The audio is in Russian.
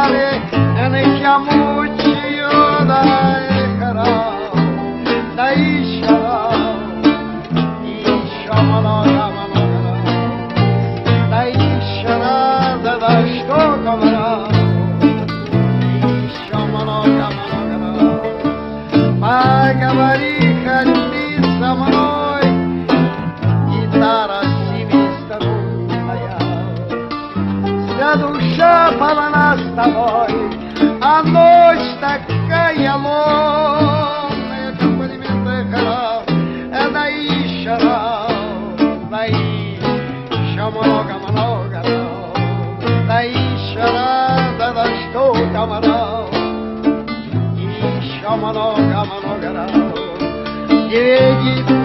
mare e ne chiamucci io dai Душа полна с тобой, а ночь такая ломная, комплименты храм, да еще раз, да еще много-много раз, да еще раз, да да что там раз, еще много-много раз, видит.